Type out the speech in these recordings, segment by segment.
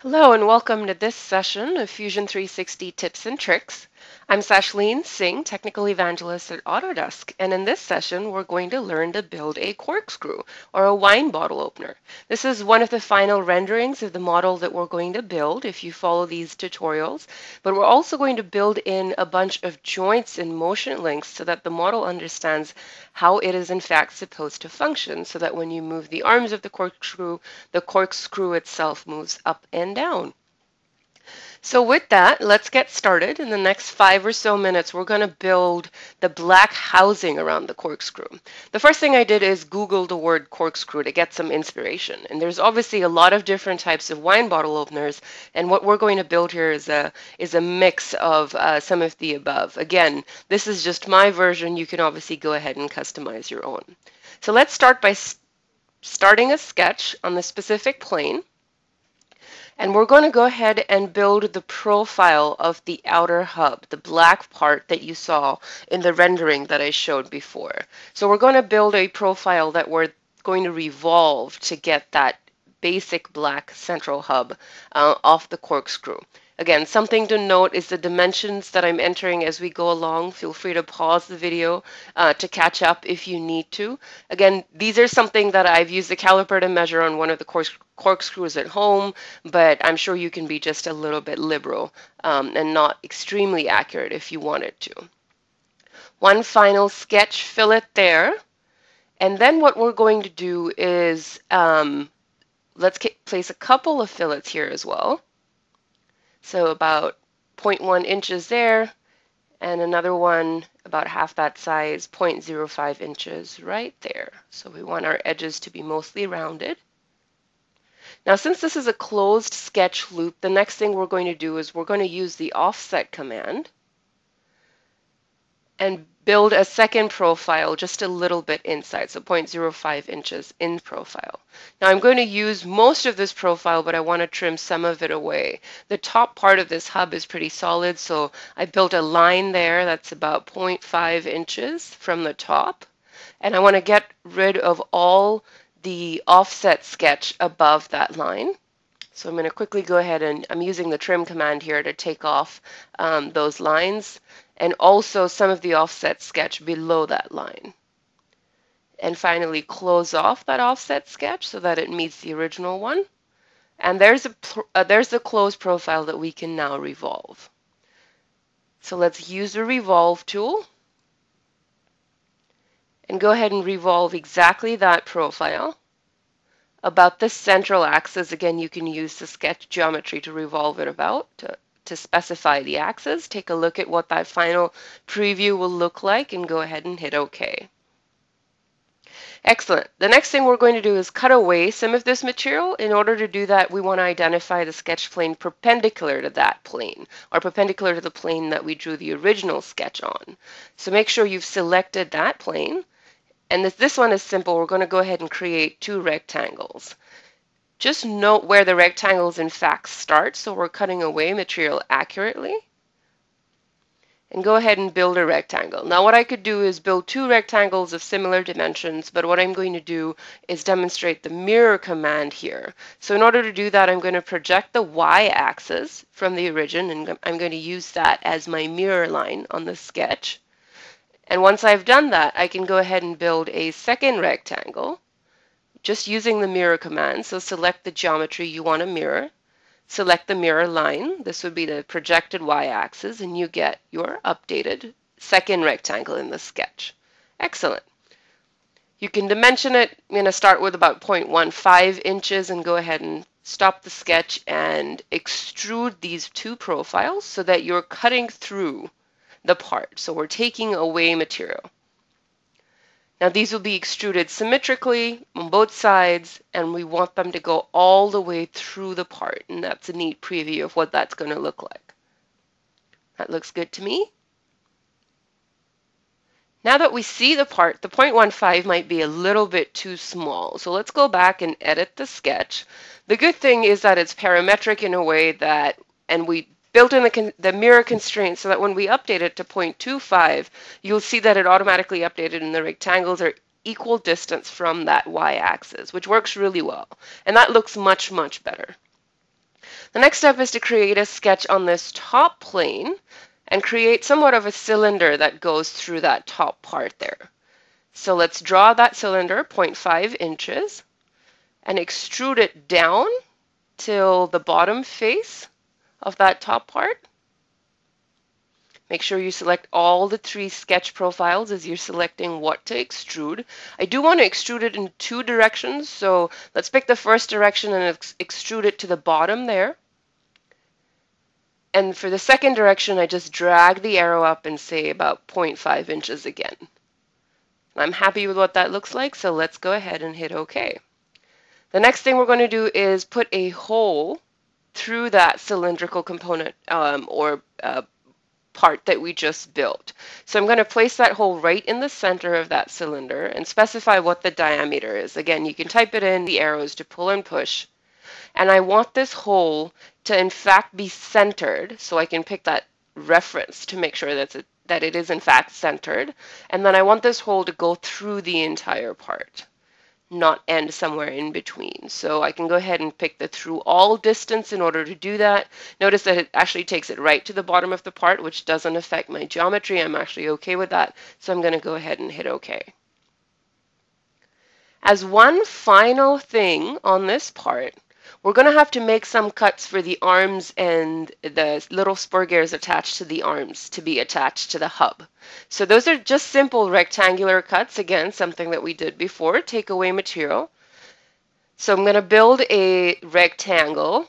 Hello and welcome to this session of Fusion 360 Tips and Tricks. I'm Sachlene Singh, Technical Evangelist at Autodesk, and in this session we're going to learn to build a corkscrew or a wine bottle opener. This is one of the final renderings of the model that we're going to build if you follow these tutorials, but we're also going to build in a bunch of joints and motion links so that the model understands how it is in fact supposed to function so that when you move the arms of the corkscrew, the corkscrew itself moves up and down. So with that, let's get started. In the next five or so minutes, we're going to build the black housing around the corkscrew. The first thing I did is Google the word corkscrew to get some inspiration. And there's obviously a lot of different types of wine bottle openers. And what we're going to build here is a, is a mix of uh, some of the above. Again, this is just my version. You can obviously go ahead and customize your own. So let's start by starting a sketch on the specific plane. And we're going to go ahead and build the profile of the outer hub, the black part that you saw in the rendering that I showed before. So we're going to build a profile that we're going to revolve to get that basic black central hub uh, off the corkscrew. Again, something to note is the dimensions that I'm entering as we go along. Feel free to pause the video uh, to catch up if you need to. Again, these are something that I've used the caliper to measure on one of the corkscrews at home, but I'm sure you can be just a little bit liberal um, and not extremely accurate if you wanted to. One final sketch fillet there. And then what we're going to do is um, let's place a couple of fillets here as well. So about 0.1 inches there, and another one about half that size, 0.05 inches right there. So we want our edges to be mostly rounded. Now since this is a closed sketch loop, the next thing we're going to do is we're going to use the offset command and build a second profile just a little bit inside, so 0.05 inches in profile. Now I'm going to use most of this profile, but I want to trim some of it away. The top part of this hub is pretty solid, so I built a line there that's about 0.5 inches from the top. And I want to get rid of all the offset sketch above that line. So I'm going to quickly go ahead and I'm using the trim command here to take off um, those lines and also some of the offset sketch below that line. And finally close off that offset sketch so that it meets the original one. And there's a, uh, there's the closed profile that we can now revolve. So let's use the revolve tool and go ahead and revolve exactly that profile. About the central axis, again, you can use the sketch geometry to revolve it about to to specify the axis, take a look at what that final preview will look like and go ahead and hit OK. Excellent. The next thing we're going to do is cut away some of this material. In order to do that, we want to identify the sketch plane perpendicular to that plane, or perpendicular to the plane that we drew the original sketch on. So make sure you've selected that plane. And this, this one is simple. We're going to go ahead and create two rectangles. Just note where the rectangles in fact start, so we're cutting away material accurately. And go ahead and build a rectangle. Now what I could do is build two rectangles of similar dimensions, but what I'm going to do is demonstrate the mirror command here. So in order to do that, I'm going to project the y-axis from the origin, and I'm going to use that as my mirror line on the sketch. And once I've done that, I can go ahead and build a second rectangle just using the mirror command. So select the geometry you want to mirror, select the mirror line. This would be the projected y-axis, and you get your updated second rectangle in the sketch. Excellent. You can dimension it. I'm going to start with about 0.15 inches and go ahead and stop the sketch and extrude these two profiles so that you're cutting through the part. So we're taking away material. Now these will be extruded symmetrically on both sides and we want them to go all the way through the part and that's a neat preview of what that's going to look like. That looks good to me. Now that we see the part, the 0.15 might be a little bit too small. So let's go back and edit the sketch. The good thing is that it's parametric in a way that, and we built in the, the mirror constraint so that when we update it to 0.25, you'll see that it automatically updated and the rectangles are equal distance from that y-axis, which works really well. And that looks much, much better. The next step is to create a sketch on this top plane and create somewhat of a cylinder that goes through that top part there. So let's draw that cylinder 0.5 inches and extrude it down till the bottom face of that top part. Make sure you select all the three sketch profiles as you're selecting what to extrude. I do want to extrude it in two directions, so let's pick the first direction and ex extrude it to the bottom there. And for the second direction, I just drag the arrow up and say about 0.5 inches again. I'm happy with what that looks like, so let's go ahead and hit OK. The next thing we're going to do is put a hole through that cylindrical component um, or uh, part that we just built. So I'm going to place that hole right in the center of that cylinder and specify what the diameter is. Again, you can type it in the arrows to pull and push. And I want this hole to in fact be centered so I can pick that reference to make sure that it, that it is in fact centered. And then I want this hole to go through the entire part not end somewhere in between. So I can go ahead and pick the through all distance in order to do that. Notice that it actually takes it right to the bottom of the part, which doesn't affect my geometry. I'm actually okay with that. So I'm going to go ahead and hit OK. As one final thing on this part, we're going to have to make some cuts for the arms and the little spur gears attached to the arms to be attached to the hub. So those are just simple rectangular cuts. Again, something that we did before, take away material. So I'm going to build a rectangle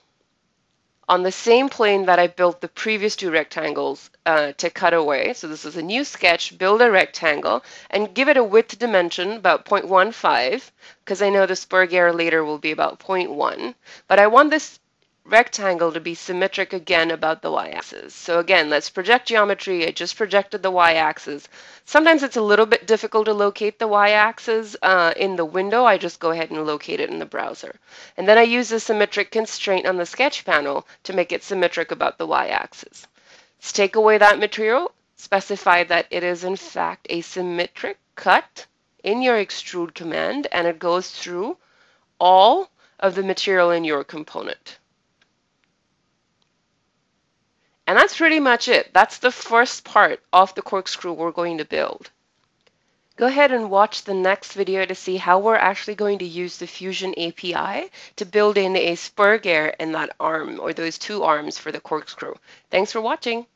on the same plane that I built the previous two rectangles uh, to cut away. So this is a new sketch, build a rectangle, and give it a width dimension about 0.15, because I know the spur gear later will be about 0.1. But I want this rectangle to be symmetric again about the y-axis. So again, let's project geometry. I just projected the y-axis. Sometimes it's a little bit difficult to locate the y-axis uh, in the window. I just go ahead and locate it in the browser. And then I use the symmetric constraint on the sketch panel to make it symmetric about the y-axis. Let's take away that material, specify that it is in fact a symmetric cut in your extrude command and it goes through all of the material in your component. And that's pretty much it. That's the first part of the corkscrew we're going to build. Go ahead and watch the next video to see how we're actually going to use the Fusion API to build in a spur gear in that arm or those two arms for the corkscrew. Thanks for watching.